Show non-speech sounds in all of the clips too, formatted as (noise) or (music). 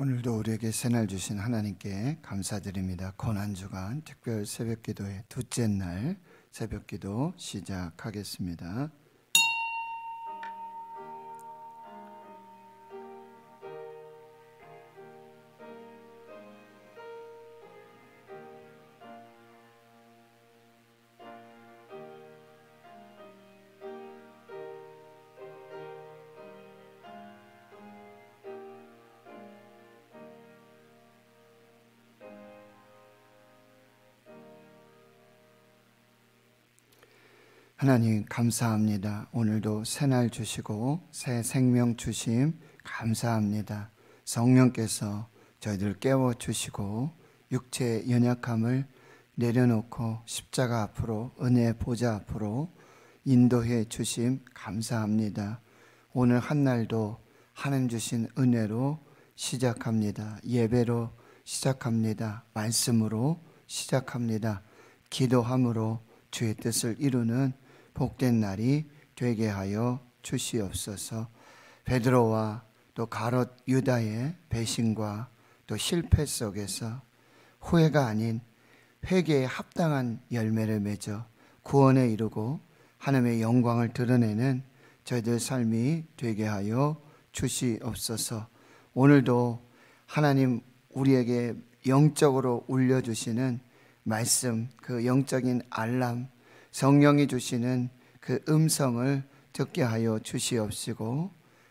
오늘도 우리에게 새날 주신 하나님께 감사드립니다. 고난 주간 특별 새벽기도의 둘째 날 새벽기도 시작하겠습니다. 하나님 감사합니다. 오늘도 새날 주시고 새 생명 주심 감사합니다. 성령께서 저희들 깨워 주시고 육체의 연약함을 내려놓고 십자가 앞으로 은혜 보좌 앞으로 인도해 주심 감사합니다. 오늘 한 날도 하나님 주신 은혜로 시작합니다. 예배로 시작합니다. 말씀으로 시작합니다. 기도함으로 주의 뜻을 이루는 복된 날이 되게 하여 주시옵소서. 베드로와 또 가롯 유다의 배신과 또 실패 속에서 후회가 아닌 회개에 합당한 열매를 맺어 구원에 이르고 하나님의 영광을 드러내는 저희들 삶이 되게 하여 주시옵소서. 오늘도 하나님 우리에게 영적으로 울려주시는 말씀, 그 영적인 알람, 성령이 주시는 그 음성을 듣게 하여 주시옵시고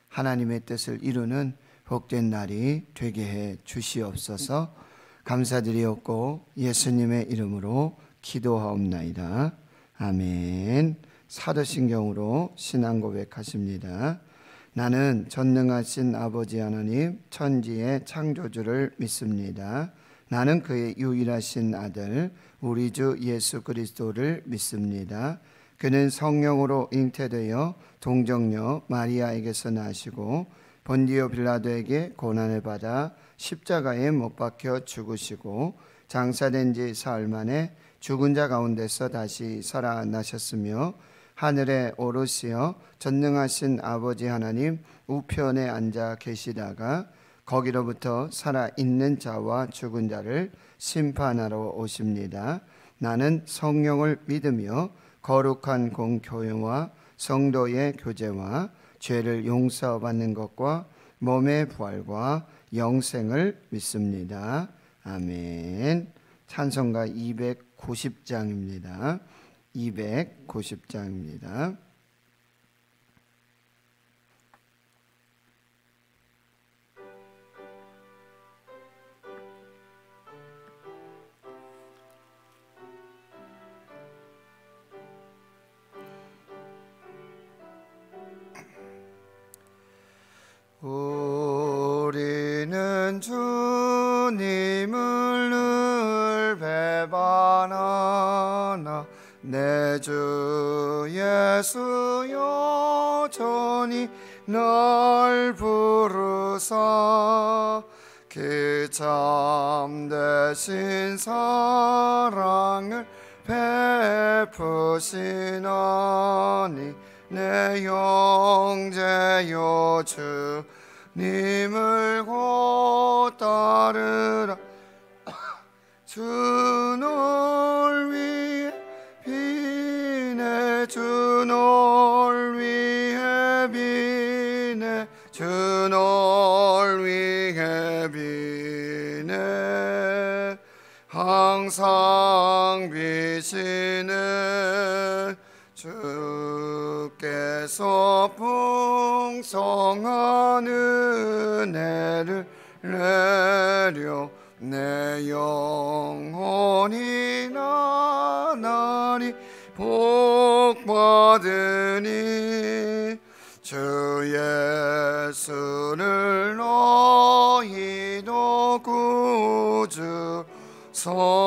하나님의 뜻을 이루는 복된 날이 되게 해 주시옵소서 감사드리옵고 예수님의 이름으로 기도하옵나이다. 아멘. 사도신경으로 신앙 고백하십니다. 나는 전능하신 아버지 하나님 천지의 창조주를 믿습니다. 나는 그의 유일하신 아들 우리 주 예수 그리스도를 믿습니다. 그는 성령으로 잉태되어 동정녀 마리아에게서 나시고 본디오 빌라도에게 고난을 받아 십자가에 못 박혀 죽으시고 장사된 지 사흘 만에 죽은 자 가운데서 다시 살아나셨으며 하늘에 오르시어 전능하신 아버지 하나님 우편에 앉아 계시다가 거기로부터 살아 있는 자와 죽은 자를 심판하러 오십니다. 나는 성령을 믿으며 거룩한 공교회와 성도의 교제와 죄를 용서받는 것과 몸의 부활과 영생을 믿습니다. 아멘. 찬송가 290장입니다. 290장입니다. 늘 배반하나 내 주 예수 여 전히 날 부르사 그 참되신 사랑을 베푸시나니 내 형제여 주님을 곧 따르라 주널 위해 비네 주널 위해 비네 주널 위해 비네. 항상 비시는 주께서 풍성한 은혜를 내려 내 영혼이 나날이 복받으니 주 예수를 너희도 구주 섬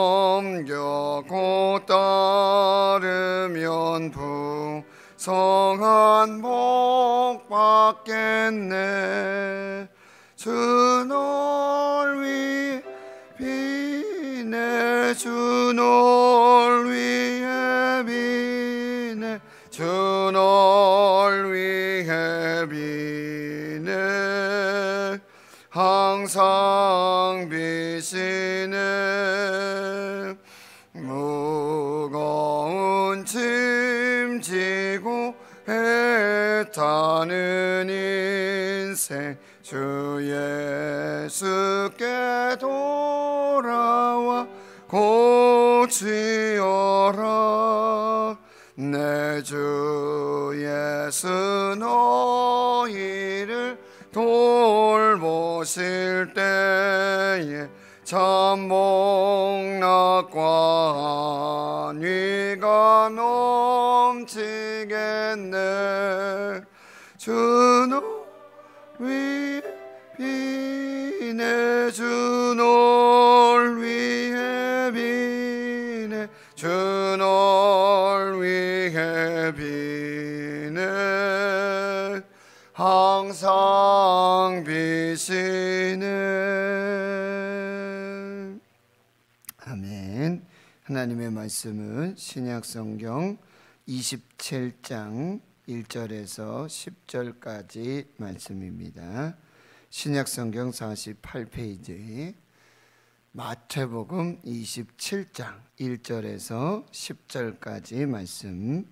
주 예수께 돌아와 고치어라. 내 주 예수 너희를 돌보실 때에 참 복락과 안위가 넘치겠네. 주노 위에 비네 주널 위해 비네 항상 비시네 말씀은 신약성경 27장 1절에서 10절까지 말씀입니다. 신약 성경 48페이지 마태복음 27장 1절에서 10절까지 말씀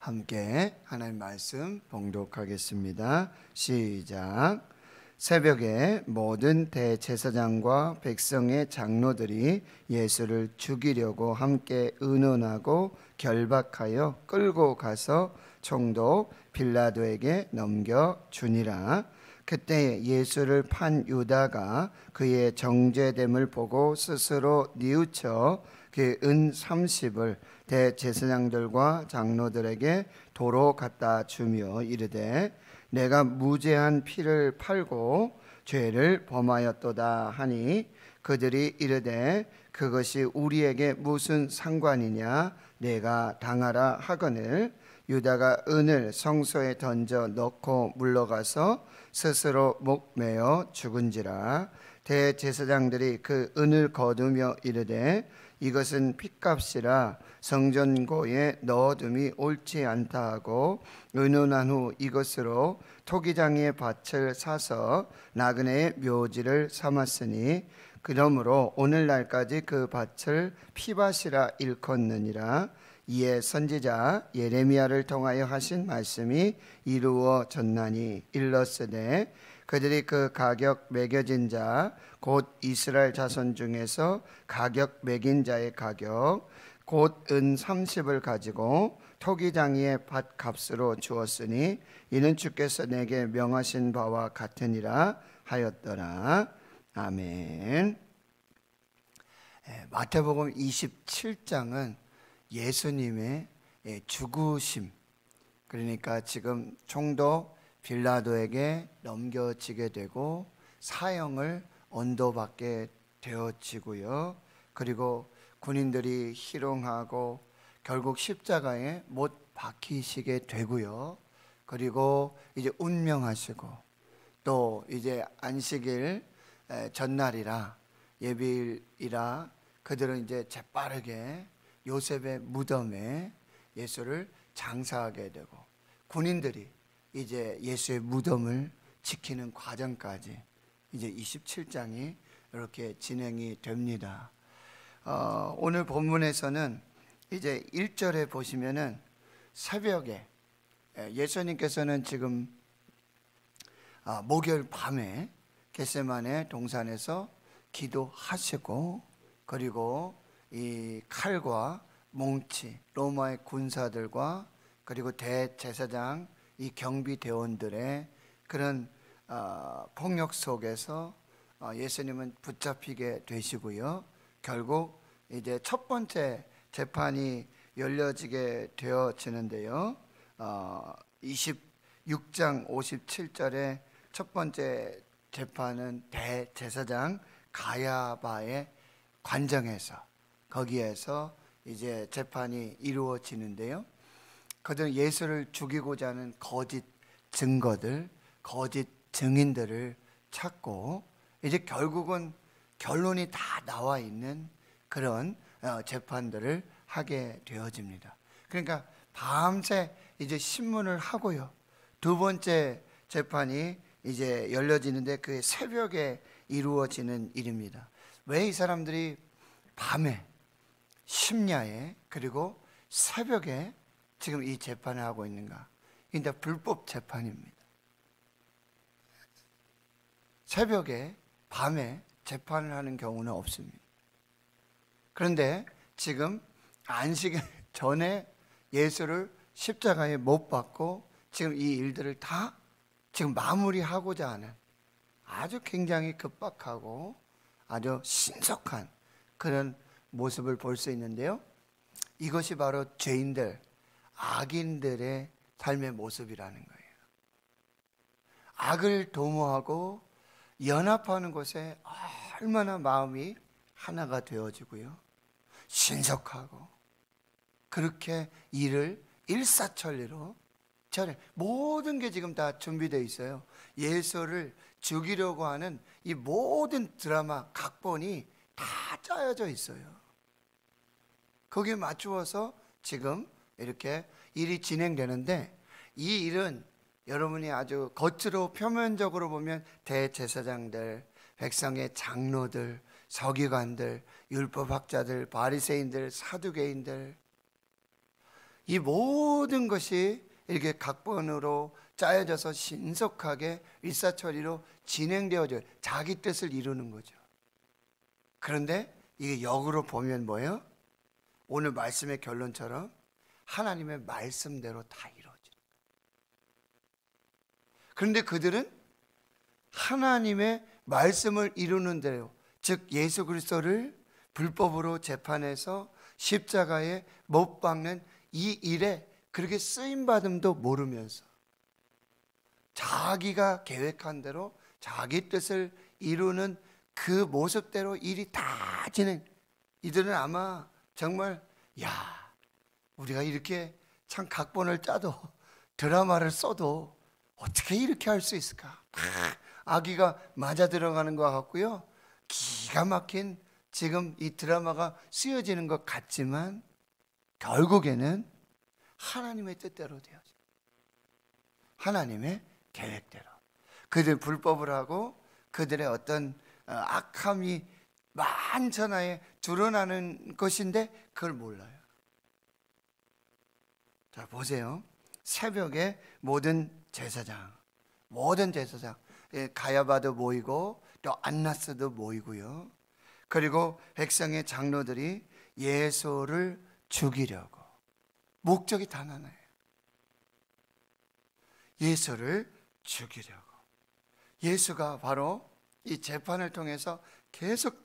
함께 하나님 말씀 봉독하겠습니다. 시작. 새벽에 모든 대제사장과 백성의 장로들이 예수를 죽이려고 함께 의논하고 결박하여 끌고 가서 총독 빌라도에게 넘겨 주니라. 그때 예수를 판 유다가 그의 정죄됨을 보고 스스로 뉘우쳐 그은 30을 대제사장들과 장로들에게 도로 갖다 주며 이르되 내가 무죄한 피를 팔고 죄를 범하였도다 하니 그들이 이르되 그것이 우리에게 무슨 상관이냐? 내가 당하라 하거늘 유다가 은을 성소에 던져 넣고 물러가서 스스로 목매어 죽은지라. 대제사장들이 그 은을 거두며 이르되 이것은 핏값이라 성전고에 넣어둠이 옳지 않다 하고 의논한 후 이것으로 토기장의 밭을 사서 나그네의 묘지를 삼았으니 그러므로 오늘날까지 그 밭을 피밭이라 일컫느니라. 이에 선지자 예레미야를 통하여 하신 말씀이 이루어졌나니 일렀으되 그들이 그 가격 매겨진 자 곧 이스라엘 자손 중에서 가격 매긴 자의 가격 곧 은 30을 가지고 토기장이의 밭 값으로 주었으니 이는 주께서 내게 명하신 바와 같으니라 하였더라 아멘. 예, 마태복음 27장은 예수님의 예, 죽으심 그러니까 지금 총독 빌라도에게 넘겨지게 되고 사형을 언도받게 되어지고요. 그리고 군인들이 희롱하고 결국 십자가에 못 박히시게 되고요. 그리고 이제 운명하시고 또 이제 안식일 전날이라 예비일이라 그들은 이제 재빠르게 요셉의 무덤에 예수를 장사하게 되고 군인들이 이제 예수의 무덤을 지키는 과정까지 이제 27장이 이렇게 진행이 됩니다. 어, 오늘 본문에서는 이제 1절에 보시면은 새벽에 예수님께서는 지금 아, 목요일 밤에 겟세만의 동산에서 기도하시고 그리고 이 칼과 몽치 로마의 군사들과 그리고 대제사장 이 경비대원들의 그런 어, 폭력 속에서 어, 예수님은 붙잡히게 되시고요. 결국 이제 첫 번째 재판이 열려지게 되어지는데요. 어, 26장 57절에 첫 번째 재판은 대제사장 가야바의 관정에서 거기에서 이제 재판이 이루어지는데요. 그들은 예수를 죽이고자 하는 거짓 증거들, 거짓 증인들을 찾고 이제 결국은 결론이 다 나와 있는 그런 어, 재판들을 하게 되어집니다. 그러니까 밤새 이제 신문을 하고요. 두 번째 재판이 이제 열려지는데 그 새벽에 이루어지는 일입니다. 왜 이 사람들이 밤에 심야에 그리고 새벽에 지금 이 재판을 하고 있는가? 이게 불법 재판입니다. 새벽에 밤에 재판을 하는 경우는 없습니다. 그런데 지금 안식 (laughs) 전에 예수를 십자가에 못 박고 지금 이 일들을 다 지금 마무리하고자 하는 아주 굉장히 급박하고 아주 신속한 그런 모습을 볼 수 있는데요. 이것이 바로 죄인들, 악인들의 삶의 모습이라는 거예요. 악을 도모하고 연합하는 것에 얼마나 마음이 하나가 되어지고요. 신속하고 그렇게 일을 일사천리로 전에 모든 게 지금 다 준비되어 있어요. 예수를 죽이려고 하는 이 모든 드라마 각본이 다 짜여져 있어요. 거기에 맞추어서 지금 이렇게 일이 진행되는데 이 일은 여러분이 아주 겉으로 표면적으로 보면 대제사장들, 백성의 장로들, 서기관들, 율법학자들, 바리새인들, 사두개인들 이 모든 것이 이렇게 각본으로 짜여져서 신속하게 일사처리로 진행되어져 자기 뜻을 이루는 거죠. 그런데 이게 역으로 보면 뭐예요? 오늘 말씀의 결론처럼 하나님의 말씀대로 다 이루어지는 그런데 그들은 하나님의 말씀을 이루는 대로 즉 예수 그리스도를 불법으로 재판해서 십자가에 못 박는 이 일에 그렇게 쓰임 받음도 모르면서 자기가 계획한 대로 자기 뜻을 이루는 그 모습대로 일이 다 진행. 이들은 아마 정말 야 우리가 이렇게 참 각본을 짜도 (laughs) 드라마를 써도 어떻게 이렇게 할 수 있을까? 아기가 맞아 들어가는 것 같고요. 기가 막힌 지금 이 드라마가 쓰여지는 것 같지만 결국에는 하나님의 뜻대로 되어져. 하나님의 계획대로. 그들 불법을 하고 그들의 어떤 어, 악함이 만천하에 드러나는 것인데 그걸 몰라요. 자, 보세요. 새벽에 모든 제사장, 모든 제사장, 예, 가야바도 모이고 또 안나스도 모이고요. 그리고 백성의 장로들이 예수를 죽이려고 목적이 단 하나예요. 예수를 죽이려고. 예수가 바로 이 재판을 통해서 계속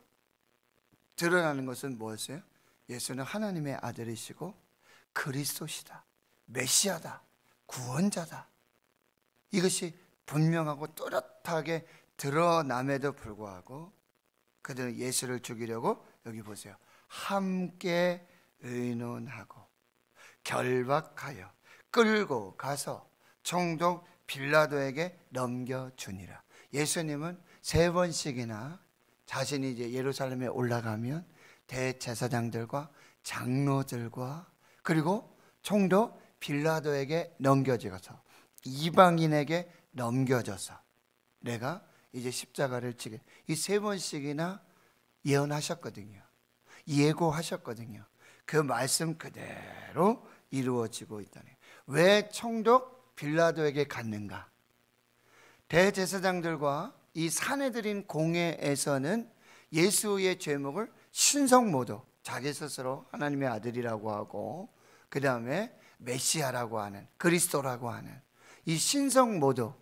드러나는 것은 무엇이에요? 예수는 하나님의 아들이시고 그리스도시다. 메시아다. 구원자다. 이것이 분명하고 또렷하게 드러남에도 불구하고 그들은 예수를 죽이려고 여기 보세요. 함께 의논하고 결박하여 끌고 가서 총독 빌라도에게 넘겨주니라. 예수님은 세 번씩이나 자신이 이제 예루살렘에 올라가면 대제사장들과 장로들과 그리고 총독 빌라도에게 넘겨져서 이방인에게 넘겨져서 내가 이제 십자가를 지게 이 세 번씩이나 예언하셨거든요. 예고하셨거든요. 그 말씀 그대로 이루어지고 있다는 왜 총독 빌라도에게 갔는가? 대제사장들과 이 사내들인 공회에서는 예수의 죄목을 신성모도 자기 스스로 하나님의 아들이라고 하고 그 다음에 메시아라고 하는 그리스도라고 하는 이 신성모도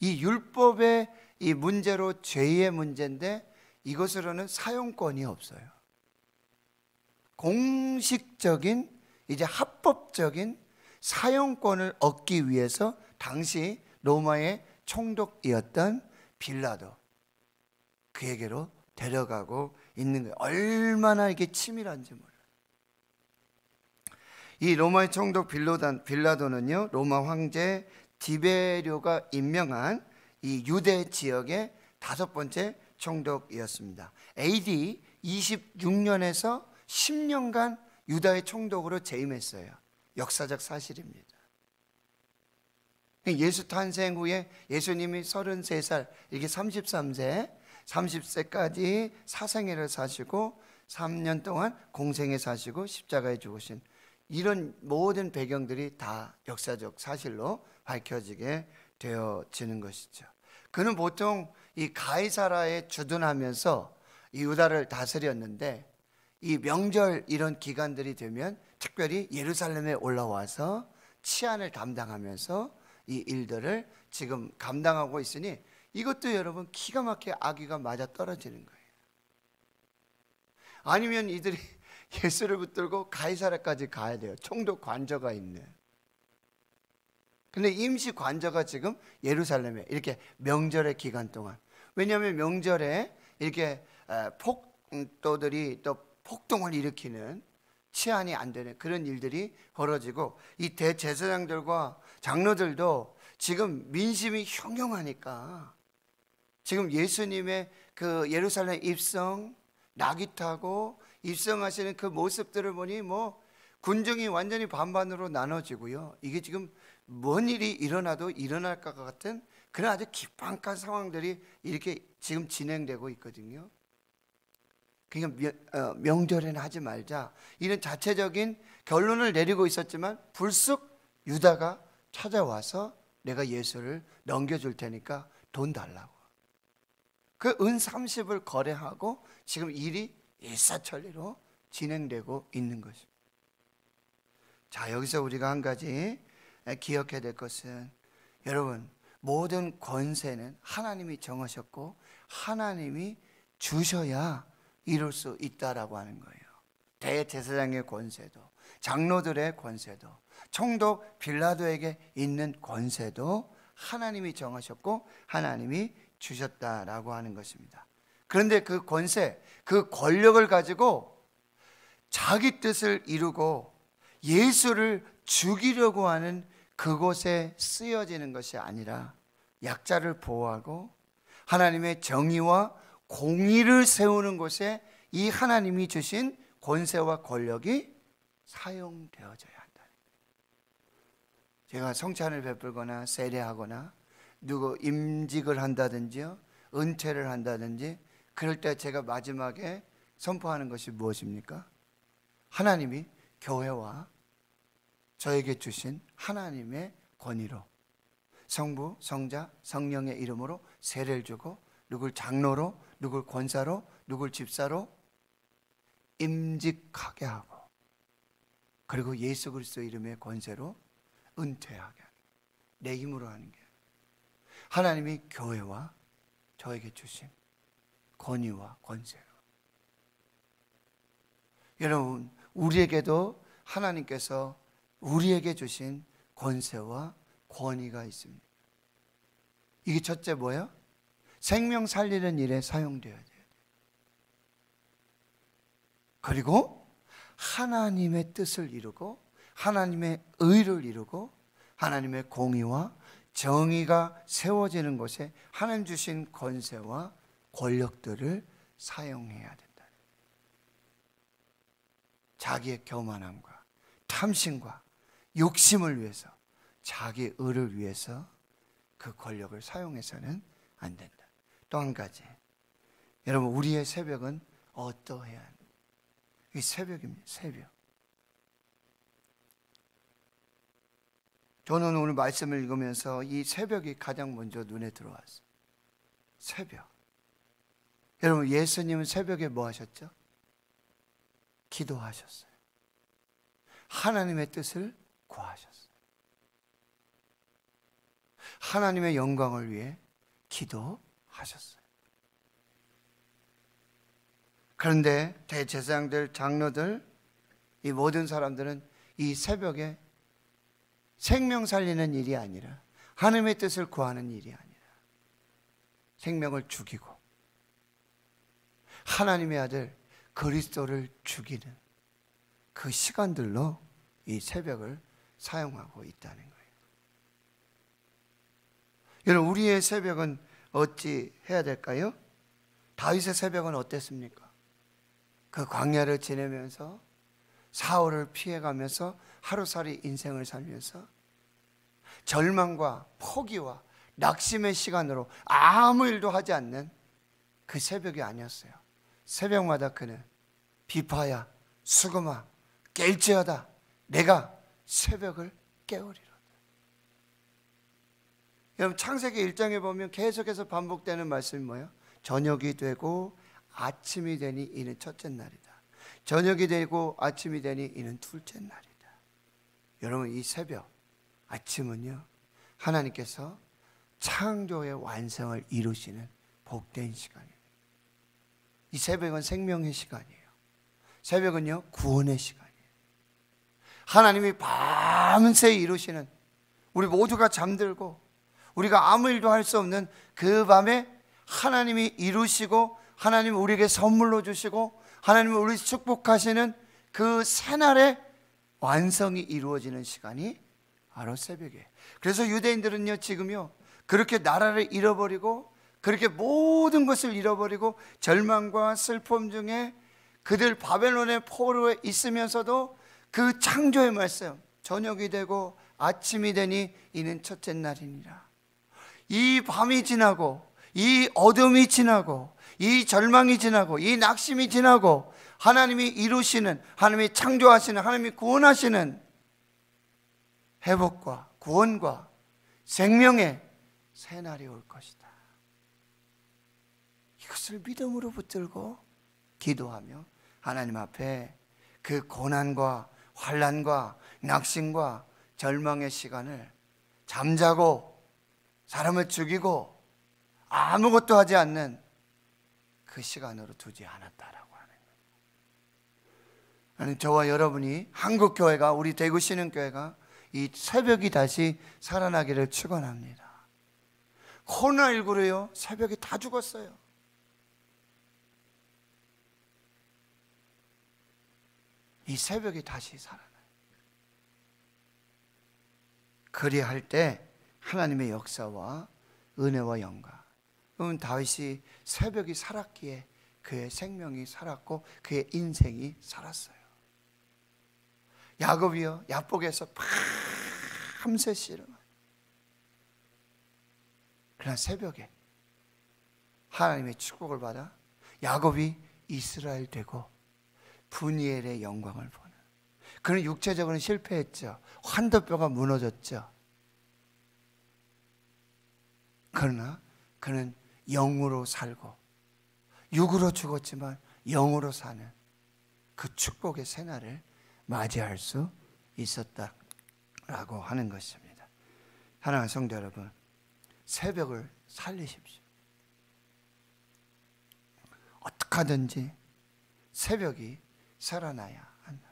이 율법의 이 문제로 죄의 문제인데 이것으로는 사용권이 없어요. 공식적인 이제 합법적인 사용권을 얻기 위해서 당시 로마의 총독이었던 빌라도 그에게로 데려가고 있는 거예요. 얼마나 이게 치밀한지 몰라요. 이 로마의 총독 빌로단, 빌라도는요, 로마 황제 디베료가 임명한 이 유대 지역의 다섯 번째 총독이었습니다. AD 26년에서 10년간 유다의 총독으로 재임했어요. 역사적 사실입니다. 예수 탄생 후에 예수님이 33살, 이게 33세, 30세까지 사생애를 사시고 3년 동안 공생에 사시고 십자가에 죽으신 이런 모든 배경들이 다 역사적 사실로 밝혀지게 되어지는 것이죠. 그는 보통 이 가이사라에 주둔하면서 유다를 다스렸는데 이 명절 이런 기간들이 되면 특별히 예루살렘에 올라와서 치안을 담당하면서 이 일들을 지금 감당하고 있으니 이것도 여러분 기가 막히게 아기가 맞아 떨어지는 거예요. 아니면 이들이 예수를 붙들고 가이사라까지 가야 돼요. 총독 관저가 있는. 근데 임시 관저가 지금 예루살렘에 이렇게 명절의 기간 동안 왜냐하면 명절에 이렇게 폭도들이 또 폭동을 일으키는 치안이 안 되는 그런 일들이 벌어지고 이 대제사장들과 장로들도 지금 민심이 흉흉하니까 지금 예수님의 그 예루살렘 입성 낙이 타고 입성하시는 그 모습들을 보니 뭐 군중이 완전히 반반으로 나눠지고요. 이게 지금 뭔 일이 일어나도 일어날 것 같은 그런 아주 기판한 상황들이 이렇게 지금 진행되고 있거든요. 그러니까 어, 명절에는 하지 말자 이런 자체적인 결론을 내리고 있었지만 불쑥 유다가 찾아와서 내가 예수를 넘겨줄 테니까 돈 달라고. 그 은 30을 거래하고 지금 일이 일사천리로 진행되고 있는 것입니다. 자, 여기서 우리가 한 가지 기억해야 될 것은 여러분 모든 권세는 하나님이 정하셨고 하나님이 주셔야 이룰 수 있다라고 하는 거예요. 대제사장의 권세도 장로들의 권세도 총독 빌라도에게 있는 권세도 하나님이 정하셨고 하나님이 주셨다라고 하는 것입니다. 그런데 그 권세, 그 권력을 가지고 자기 뜻을 이루고 예수를 죽이려고 하는 그곳에 쓰여지는 것이 아니라 약자를 보호하고 하나님의 정의와 공의를 세우는 곳에 이 하나님이 주신 권세와 권력이 사용되어져야 한다. 제가 성찬을 베풀거나 세례하거나 누구 임직을 한다든지요, 은퇴를 한다든지 그럴 때 제가 마지막에 선포하는 것이 무엇입니까? 하나님이 교회와 저에게 주신 하나님의 권위로 성부, 성자, 성령의 이름으로 세례를 주고 누굴 장로로, 누굴 권사로, 누굴 집사로 임직하게 하고 그리고 예수 그리스도 이름의 권세로 은퇴하게 하는 내 힘으로 하는 게 하나님이 교회와 저에게 주신 권위와 권세로 여러분 우리에게도 하나님께서 우리에게 주신 권세와 권위가 있습니다. 이게 첫째 뭐예요? 생명 살리는 일에 사용되어야 돼요. 그리고 하나님의 뜻을 이루고 하나님의 의를 이루고 하나님의 공의와 정의가 세워지는 곳에 하나님 주신 권세와 권력들을 사용해야 된다. 자기의 교만함과 탐심과 욕심을 위해서 자기 의를 위해서 그 권력을 사용해서는 안 된다. 또 한 가지. 여러분 우리의 새벽은 어떠해야 합니까? 이 새벽입니다. 새벽. 저는 오늘 말씀을 읽으면서 이 새벽이 가장 먼저 눈에 들어왔어요. 새벽. 여러분 예수님은 새벽에 뭐 하셨죠? 기도하셨어요. 하나님의 뜻을 구하셨어요. 하나님의 영광을 위해 기도하셨어요. 그런데 대제사장들, 장로들, 이 모든 사람들은 이 새벽에 생명 살리는 일이 아니라 하나님의 뜻을 구하는 일이 아니라 생명을 죽이고 하나님의 아들 그리스도를 죽이는 그 시간들로 이 새벽을 사용하고 있다는 거예요. 여러분 우리의 새벽은 어찌 해야 될까요? 다윗의 새벽은 어땠습니까? 그 광야를 지내면서 사울을 피해가면서 하루살이 인생을 살면서 절망과 포기와 낙심의 시간으로 아무 일도 하지 않는 그 새벽이 아니었어요. 새벽마다 그는 비파야 수금아 깰지어다 내가 새벽을 깨우리라. 여러분 창세기 1장에 보면 계속해서 반복되는 말씀이 뭐예요? 저녁이 되고 아침이 되니 이는 첫째 날이다. 저녁이 되고 아침이 되니 이는 둘째 날이다. 여러분 이 새벽 아침은요 하나님께서 창조의 완성을 이루시는 복된 시간이에요. 이 새벽은 생명의 시간이에요. 새벽은요 구원의 시간이에요. 하나님이 밤새 이루시는 우리 모두가 잠들고 우리가 아무 일도 할 수 없는 그 밤에 하나님이 이루시고 하나님 우리에게 선물로 주시고 하나님 우리 축복하시는 그 새날의 완성이 이루어지는 시간이 바로 새벽에. 그래서 유대인들은요 지금요 그렇게 나라를 잃어버리고 그렇게 모든 것을 잃어버리고 절망과 슬픔 중에 그들 바벨론의 포로에 있으면서도 그 창조의 말씀 저녁이 되고 아침이 되니 이는 첫째 날이니라. 이 밤이 지나고 이 어둠이 지나고 이 절망이 지나고 이 낙심이 지나고 하나님이 이루시는 하나님이 창조하시는 하나님이 구원하시는 회복과 구원과 생명의 새 날이 올 것이다. 이것을 믿음으로 붙들고 기도하며 하나님 앞에 그 고난과 환란과 낙심과 절망의 시간을 잠자고 사람을 죽이고 아무것도 하지 않는 그 시간으로 두지 않았다라고 하는 거예요. 저와 여러분이 한국 교회가 우리 대구 신흥 교회가 이 새벽이 다시 살아나기를 축원합니다. 코로나 19로요 새벽이 다 죽었어요. 이 새벽이 다시 살아나요. 그리할 때 하나님의 역사와 은혜와 영광. 그러면 다윗이 새벽이 살았기에 그의 생명이 살았고 그의 인생이 살았어요. 야곱이요 야복에서 밤새 씨름. 그러나 새벽에 하나님의 축복을 받아 야곱이 이스라엘 되고 분이엘의 영광을 보는. 그는 육체적으로는 실패했죠. 환도뼈가 무너졌죠. 그러나 그는 영으로 살고 육으로 죽었지만 영으로 사는 그 축복의 새날을 맞이할 수 있었다라고 하는 것입니다. 하나님 성도 여러분, 새벽을 살리십시오. 어떻게 하든지 새벽이 살아나야 한다.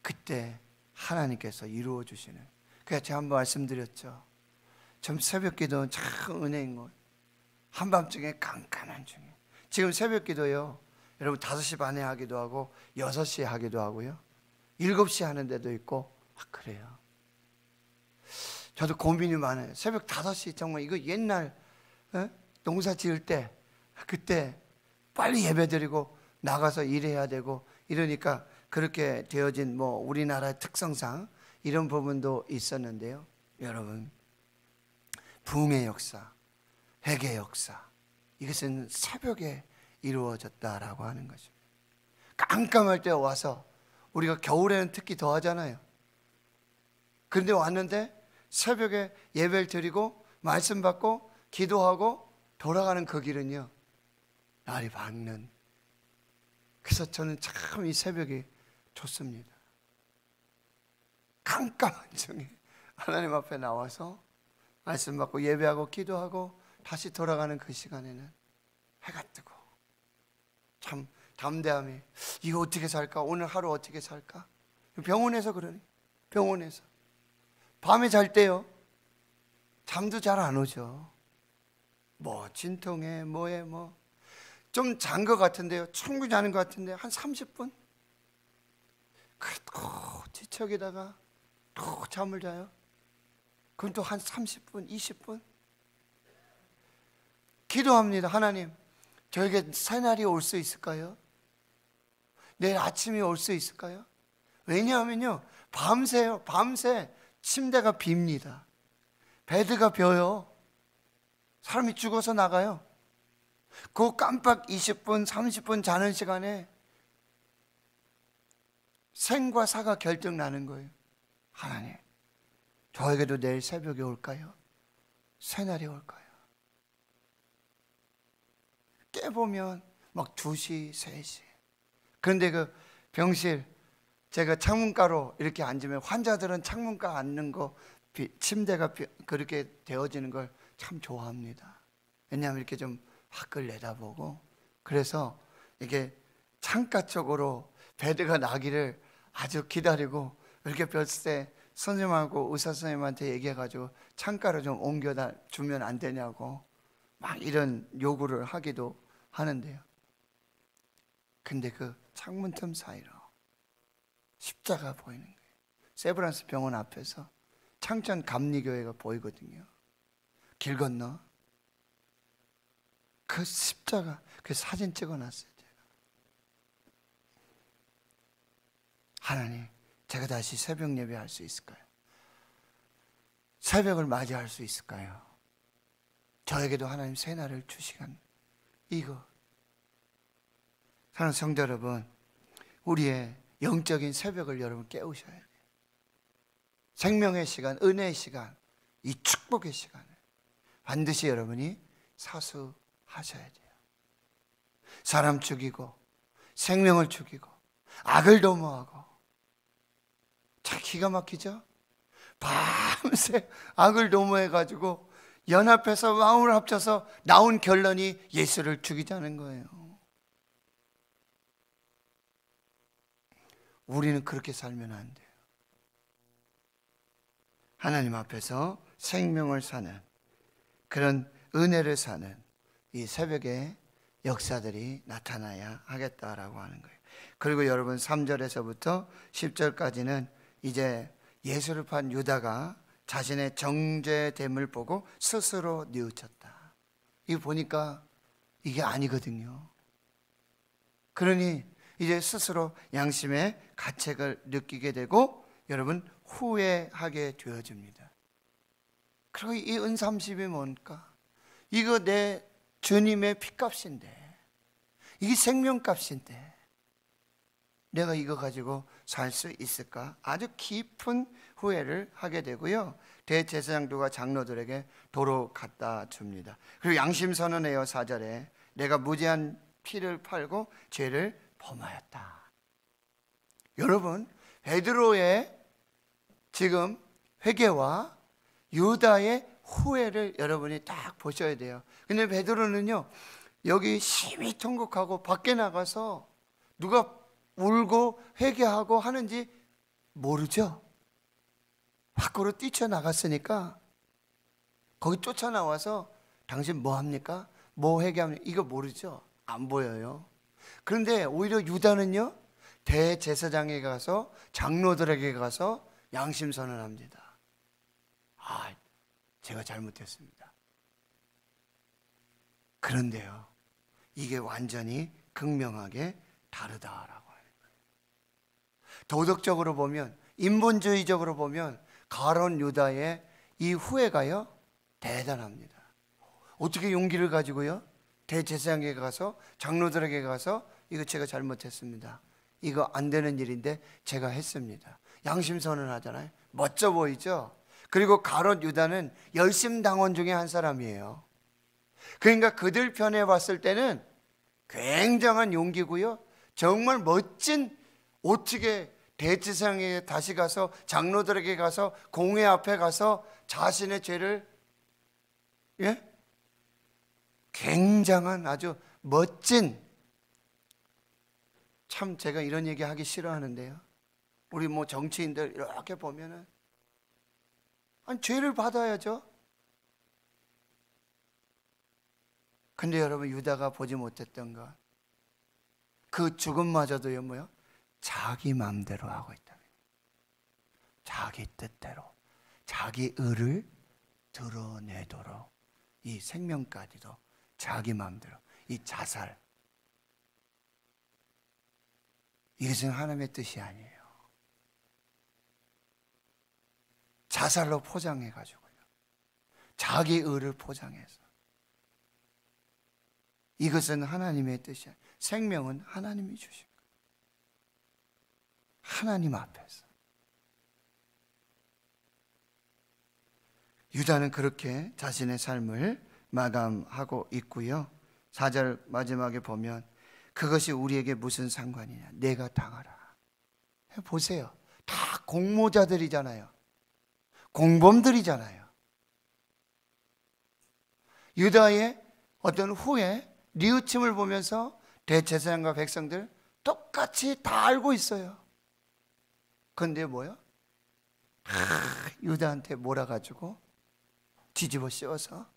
그때 하나님께서 이루어 주시는. 그래서 제가 한번 말씀드렸죠. 좀 새벽 기도는 참 은혜인 것. 한밤중에 깜깜한 중에. 지금 새벽 기도요. 여러분 5시 반에 하기도 하고 6시에 하기도 하고요. 7시 하는 데도 있고 아, 그래요. 저도 고민이 많아요. 새벽 5시 정말 이거 옛날 에? 농사 지을 때 그때 빨리 예배드리고 나가서 일해야 되고 이러니까 그렇게 되어진 뭐 우리나라의 특성상 이런 부분도 있었는데요. 여러분 부흥의 역사, 회개 역사 이것은 새벽에 이루어졌다라고 하는 것입니다. 깜깜할 때 와서 우리가 겨울에는 특히 더 하잖아요. 그런데 왔는데 새벽에 예배를 드리고 말씀 받고 기도하고 돌아가는 그 길은요. 날이 밝는. 그래서 저는 참 이 새벽이 좋습니다. 깜깜한 중에 하나님 앞에 나와서 말씀 받고 예배하고 기도하고 다시 돌아가는 그 시간에는 해가 뜨고 참 담대함이 이거 어떻게 살까? 오늘 하루 어떻게 살까? 병원에서 그러니 병원에서 밤에 잘 때요 잠도 잘 안 오죠. 뭐 진통에 뭐에 뭐 좀 잔 것 같은데요. 충분히 자는 것 같은데 한 30분 그렇고 지척에다가 또 잠을 자요. 그럼 또 한 30분, 20분? 기도합니다. 하나님, 저에게 새날이 올 수 있을까요? 내일 아침이 올 수 있을까요? 왜냐하면요, 밤새요, 밤새 침대가 빕니다. 베드가 벼요. 사람이 죽어서 나가요. 그 깜빡 20분, 30분 자는 시간에 생과 사가 결정 나는 거예요. 하나님, 저에게도 내일 새벽에 올까요? 새날이 올까요? 깨보면 막 2시, 3시. 그런데 그 병실, 제가 창문가로 이렇게 앉으면 환자들은 창문가 앉는 거, 침대가 그렇게 되어지는 걸 참 좋아합니다. 왜냐하면 이렇게 좀 밖을 내다보고 그래서 이게 창가 쪽으로 베드가 나기를 아주 기다리고 이렇게 때 선생님하고 의사 선생님한테 얘기해가지고 창가로 좀 옮겨다 주면 안 되냐고 막 이런 요구를 하기도 하는데요. 근데 그 창문 틈 사이로 십자가 보이는 거예요. 세브란스 병원 앞에서 창천 감리교회가 보이거든요. 길 건너 그 십자가 그 사진 찍어놨어요. 제가. 하나님, 제가 다시 새벽 예배할 수 있을까요? 새벽을 맞이할 수 있을까요? 저에게도 하나님 새날을 주시간 이거 사랑하는 성도 여러분, 우리의 영적인 새벽을 여러분 깨우셔야 돼요. 생명의 시간, 은혜의 시간, 이 축복의 시간을 반드시 여러분이 사수 하셔야 돼요. 사람 죽이고, 생명을 죽이고, 악을 도모하고, 참 기가 막히죠? 밤새 악을 도모해가지고 연합해서 마음을 합쳐서 나온 결론이 예수를 죽이자는 거예요. 우리는 그렇게 살면 안 돼요. 하나님 앞에서 생명을 사는 그런 은혜를 사는 이 새벽에 역사들이 나타나야 하겠다라고 하는 거예요. 그리고 여러분 3절에서부터 10절까지는 이제 예수를 판 유다가 자신의 정죄됨을 보고 스스로 뉘우쳤다. 이거 보니까 이게 아니거든요. 그러니 이제 스스로 양심의 가책을 느끼게 되고 여러분 후회하게 되어집니다. 그리고 이 은삼십이 뭔가? 이거 내 주님의 피값인데 이게 생명값인데 내가 이거 가지고 살 수 있을까? 아주 깊은 후회를 하게 되고요. 대제사장들과 장로들에게 도로 갖다 줍니다. 그리고 양심 선언해요. 4절에 내가 무지한 피를 팔고 죄를 범하였다. 여러분, 베드로의 지금 회개와 유다의 후회를 여러분이 딱 보셔야 돼요. 근데 베드로는요, 여기 심히 통곡하고 밖에 나가서 누가 울고 회개하고 하는지 모르죠. 밖으로 뛰쳐나갔으니까 거기 쫓아나와서 당신 뭐 합니까? 뭐 회개합니까? 이거 모르죠. 안 보여요. 그런데 오히려 유다는요, 대제사장에 가서 장로들에게 가서 양심 선언합니다. 아, 제가 잘못했습니다. 그런데요, 이게 완전히 극명하게 다르다라고 하는 거예요. 도덕적으로 보면, 인본주의적으로 보면, 가론 유다의 이 후회가요, 대단합니다. 어떻게 용기를 가지고요, 대제사장에게 가서, 장로들에게 가서, 이거 제가 잘못했습니다. 이거 안 되는 일인데 제가 했습니다. 양심 선언하잖아요. 멋져 보이죠? 그리고 가롯 유다는 열심 당원 중에 한 사람이에요. 그러니까 그들 편에 봤을 때는 굉장한 용기고요. 정말 멋진 어떻게 대지상에 다시 가서 장로들에게 가서 공회 앞에 가서 자신의 죄를 예? 굉장한 아주 멋진 참 제가 이런 얘기 하기 싫어하는데요. 우리 뭐 정치인들 이렇게 보면은 아니 죄를 받아야죠. 근데 여러분 유다가 보지 못했던 것. 그 죽음마저도요 뭐요? 자기 마음대로 하고 있다. 자기 뜻대로 자기 의를 드러내도록 이 생명까지도 자기 마음대로 이 자살 이것은 하나님의 뜻이 아니에요. 자살로 포장해 가지고요. 자기 의를 포장해서 이것은 하나님의 뜻이야. 생명은 하나님이 주신 거. 하나님 앞에서. 유다는 그렇게 자신의 삶을 마감하고 있고요. 4절 마지막에 보면 그것이 우리에게 무슨 상관이냐. 내가 당하라. 보세요. 다 공모자들이잖아요. 공범들이잖아요. 유다의 어떤 후에 뉘우침을 보면서 대제사장과 백성들 똑같이 다 알고 있어요. 근데 뭐요? 아, 유다한테 몰아가지고 뒤집어 씌워서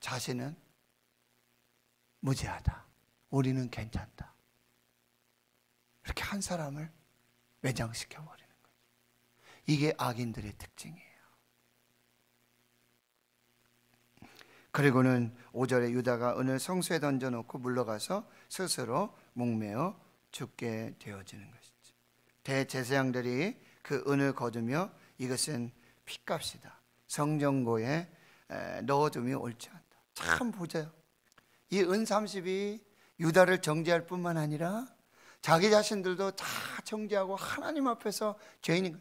자신은 무죄하다. 우리는 괜찮다. 이렇게 한 사람을 매장시켜 버리는 거죠. 이게 악인들의 특징이에요. 그리고는 5절에 유다가 은을 성수에 던져놓고 물러가서 스스로 목매어 죽게 되어지는 것이죠. 대제사장들이 그 은을 거두며 이것은 핏값이다. 성정고에 넣어두면 옳지 않다. 참 보세요. 이 은 30이 유다를 정죄할 뿐만 아니라 자기 자신들도 다 정죄하고 하나님 앞에서 죄인인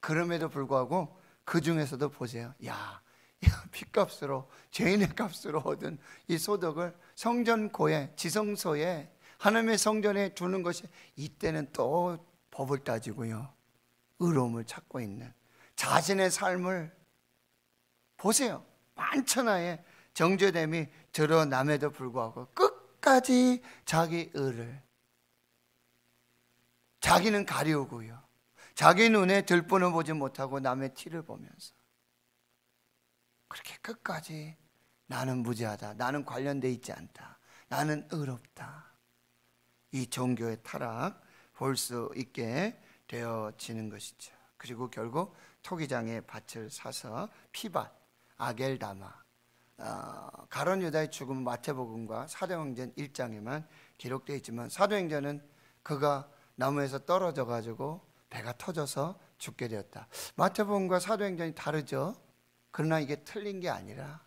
그럼에도 불구하고 그 중에서도 보세요. 야, 핏값으로 죄인의 값으로 얻은 이 소득을 성전고에 지성소에 하나님의 성전에 두는 것이 이때는 또 법을 따지고요. 의로움을 찾고 있는 자신의 삶을 보세요. 만천하에 정죄됨이 드러남에도 불구하고 끝까지 자기 의를 자기는 가리우고요. 자기 눈에 들보는 보지 못하고 남의 티를 보면서 그렇게 끝까지 나는 무죄하다. 나는 관련돼 있지 않다. 나는 의롭다. 이 종교의 타락 볼 수 있게 되어지는 것이죠. 그리고 결국 토기장의 밭을 사서 피밭 아겔다마 어, 가론 유다의 죽음 마태복음과 사도행전 1장에만 기록되어 있지만 사도행전은 그가 나무에서 떨어져 가지고 배가 터져서 죽게 되었다. 마태복음과 사도행전이 다르죠. 그러나 이게 틀린 게 아니라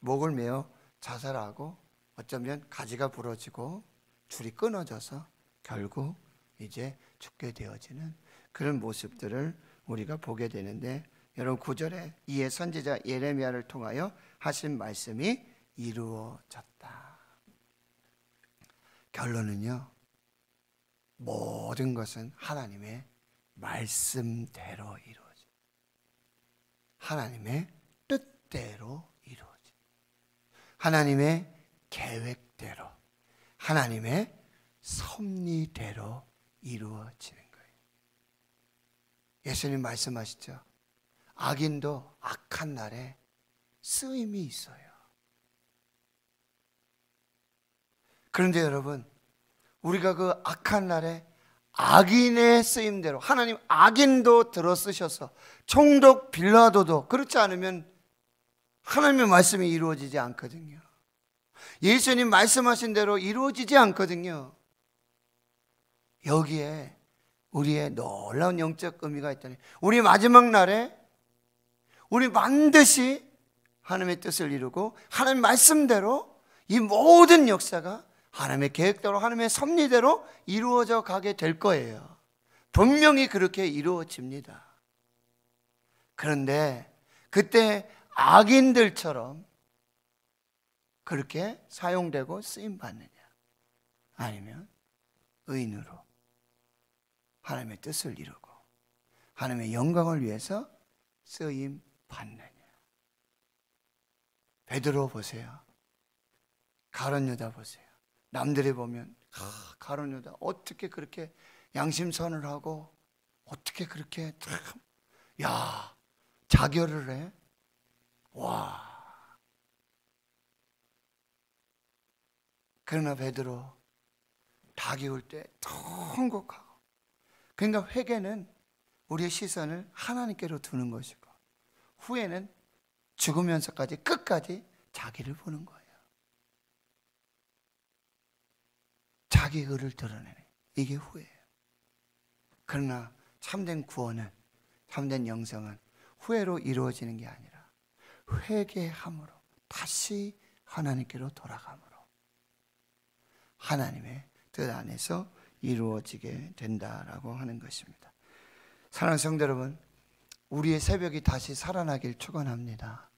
목을 메어 자살하고 어쩌면 가지가 부러지고 줄이 끊어져서 결국 이제 죽게 되어지는 그런 모습들을 우리가 보게 되는데 여러분 구절에 이에 선지자 예레미야를 통하여 하신 말씀이 이루어졌다. 결론은요. 모든 것은 하나님의 말씀대로 이루어져. 하나님의 뜻대로 이루어져. 하나님의 계획대로, 하나님의 섭리대로 이루어지는 거예요. 예수님 말씀하시죠. 악인도 악한 날에 쓰임이 있어요. 그런데 여러분, 우리가 그 악한 날에 악인의 쓰임대로 하나님 악인도 들어 쓰셔서 총독 빌라도도 그렇지 않으면 하나님의 말씀이 이루어지지 않거든요. 예수님 말씀하신 대로 이루어지지 않거든요. 여기에 우리의 놀라운 영적 의미가 있다니. 우리 마지막 날에 우리 반드시 하나님의 뜻을 이루고 하나님 말씀대로 이 모든 역사가 하나님의 계획대로 하나님의 섭리대로 이루어져 가게 될 거예요. 분명히 그렇게 이루어집니다. 그런데 그때 악인들처럼 그렇게 사용되고 쓰임 받느냐? 아니면 의인으로 하나님의 뜻을 이루고 하나님의 영광을 위해서 쓰임 받느냐? 베드로 보세요. 가론 유다 보세요. 남들이 보면 아, 가론 유다 어떻게 그렇게 양심선을 하고 어떻게 그렇게 참, 야 자결을 해? 와. 그러나 베드로 닭이 올때 통곡하고 그러니까 회개는 우리의 시선을 하나님께로 두는 것이고 후에는 죽으면서까지 끝까지 자기를 보는 거예요. 자기 의를 드러내는 이게 후회예요. 그러나 참된 구원은 참된 영성은 후회로 이루어지는 게 아니라 회개함으로 다시 하나님께로 돌아감으로 하나님의 뜻 안에서 이루어지게 된다라고 하는 것입니다. 사랑하는 성도 여러분, 우리의 새벽이 다시 살아나길 축원합니다.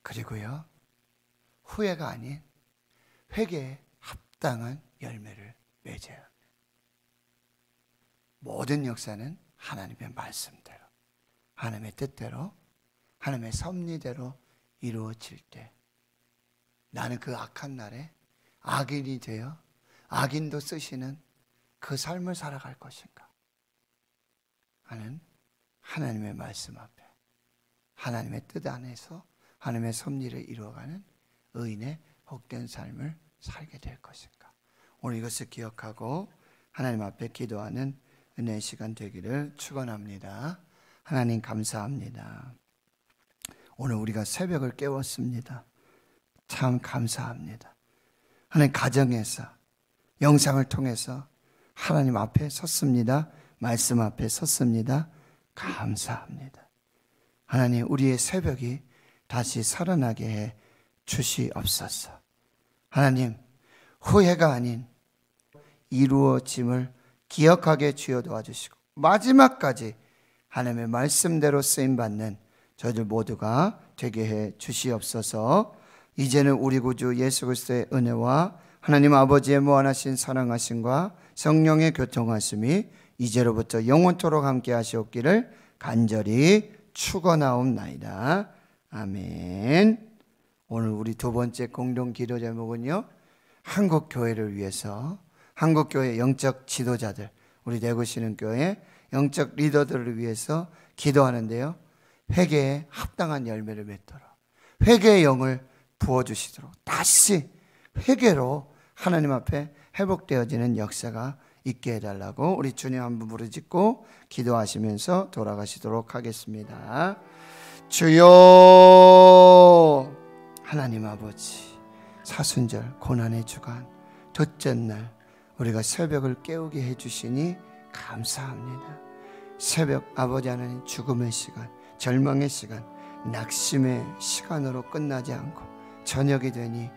그리고요. 후회가 아닌 회개에 합당한 열매를 맺어야 합니다. 모든 역사는 하나님의 말씀대로, 하나님의 뜻대로, 하나님의 섭리대로 이루어질 때 나는 그 악한 날에 악인이 되어 악인도 쓰시는 그 삶을 살아갈 것인가 하는 하나님의 말씀 앞에 하나님의 뜻 안에서 하나님의 섭리를 이루어가는 의인의 복된 삶을 살게 될 것인가 오늘 이것을 기억하고 하나님 앞에 기도하는 은혜의 시간 되기를 축원합니다. 하나님 감사합니다. 오늘 우리가 새벽을 깨웠습니다. 참 감사합니다. 하나님 가정에서 영상을 통해서 하나님 앞에 섰습니다. 말씀 앞에 섰습니다. 감사합니다. 하나님 우리의 새벽이 다시 살아나게 해 주시옵소서. 하나님 후회가 아닌 이루어짐을 기억하게 주여 도와주시고 마지막까지 하나님의 말씀대로 쓰임 받는 저희들 모두가 되게 해 주시옵소서. 이제는 우리 구주 예수 그리스도의 은혜와 하나님 아버지의 무한하신 사랑하심과 성령의 교통하심이 이제로부터 영원토록 함께 하시옵기를 간절히 축원하옵나이다. 아멘. 오늘 우리 두 번째 공동 기도 제목은요. 한국 교회를 위해서 한국 교회 영적 지도자들 우리 내구시는 교회 영적 리더들을 위해서 기도하는데요. 회개에 합당한 열매를 맺도록 회개의 영을 부어 주시도록 다시 회개로 하나님 앞에 회복되어지는 역사가 있게 해달라고 우리 주님 한번 부르짖고 기도하시면서 돌아가시도록 하겠습니다. 주여 하나님 아버지 사순절 고난의 주간 첫째 날 우리가 새벽을 깨우게 해주시니 감사합니다. 새벽 아버지 하나님 죽음의 시간 절망의 시간 낙심의 시간으로 끝나지 않고 저녁이 되니